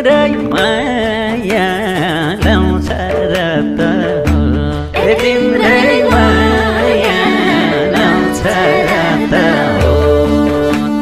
एउटै माया लाउँछ र त तिम्रै माया र